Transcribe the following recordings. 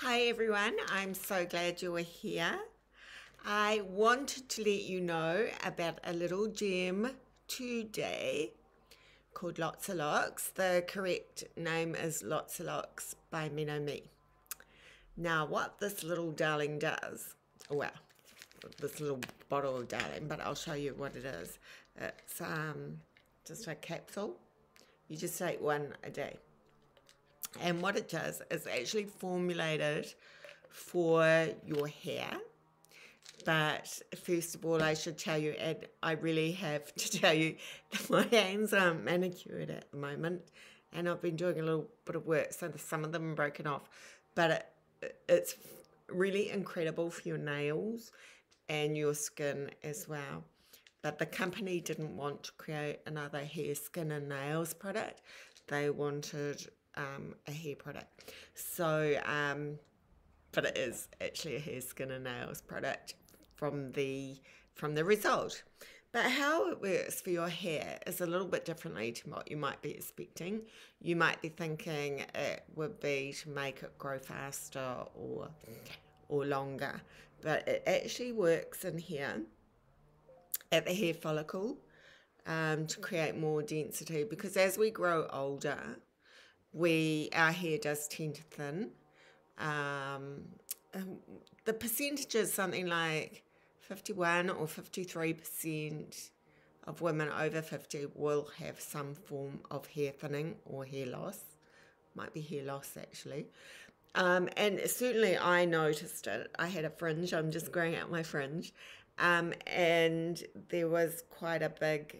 Hi everyone, I'm so glad you are here. I wanted to let you know about a little gem today called LotsaLocks. The correct name is LotsaLocks by MenoMe. Now what this little darling does, well, this little bottle of darling, but I'll show you what it is. It's um, just a capsule. You just take one a day. And what it does is actually formulated for your hair. But first of all, I should tell you, and I really have to tell you, that my hands are manicured at the moment. And I've been doing a little bit of work, so some of them are broken off. But it, it's really incredible for your nails and your skin as well. But the company didn't want to create another hair, skin, and nails product. They wanted um, a hair product. So, um, but it is actually a hair, skin and nails product from the from the result. But how it works for your hair is a little bit differently to what you might be expecting. You might be thinking it would be to make it grow faster or or longer, but it actually works in here at the hair follicle um, to create more density because as we grow older, we our hair does tend to thin. Um, the percentage is something like 51 or 53% of women over 50 will have some form of hair thinning or hair loss. Might be hair loss actually. Um, and certainly I noticed it. I had a fringe, I'm just growing out my fringe. Um, and there was quite a big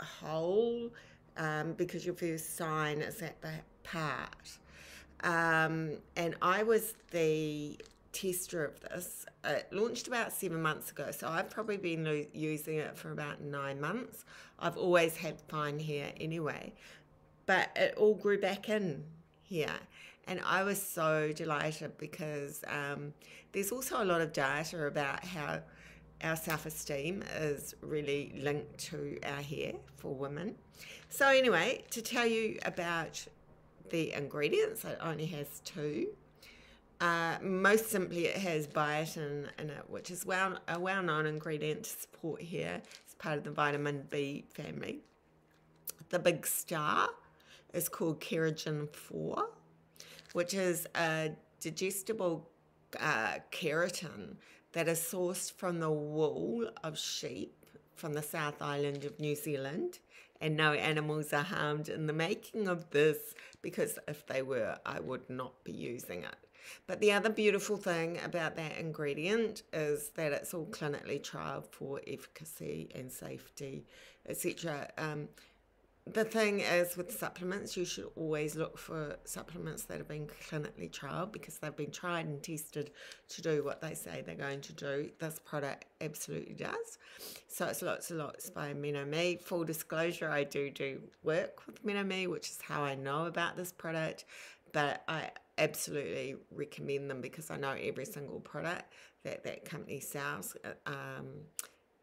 hole um, because your first sign is at the part. Um, and I was the tester of this. It launched about seven months ago, so I've probably been using it for about nine months. I've always had fine hair anyway, but it all grew back in here. And I was so delighted because um, there's also a lot of data about how our self esteem is really linked to our hair for women. So, anyway, to tell you about the ingredients, it only has two. Uh, most simply, it has biotin in it, which is well, a well known ingredient to support hair. It's part of the vitamin B family. The big star is called keraGEN-IV, which is a digestible uh, keratin that is sourced from the wool of sheep from the South Island of New Zealand. And no animals are harmed in the making of this because if they were, I would not be using it. But the other beautiful thing about that ingredient is that it's all clinically trialed for efficacy and safety, etc. Um, the thing is with supplements, you should always look for supplements that have been clinically trialed because they've been tried and tested to do what they say they're going to do. This product absolutely does. So it's lots and lots by MenoMe. Full disclosure, I do do work with MenoMe, which is how I know about this product. But I absolutely recommend them because I know every single product that that company sells um,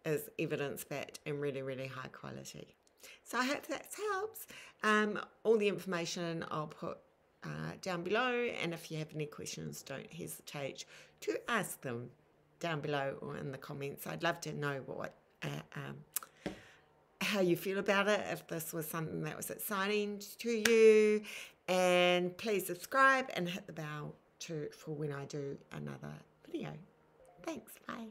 is evidence-backed and really, really high quality. So I hope that helps. Um, all the information I'll put uh, down below, and if you have any questions, don't hesitate to ask them down below or in the comments. I'd love to know what uh, um, how you feel about it, if this was something that was exciting to you, and please subscribe and hit the bell to for when I do another video. Thanks, bye.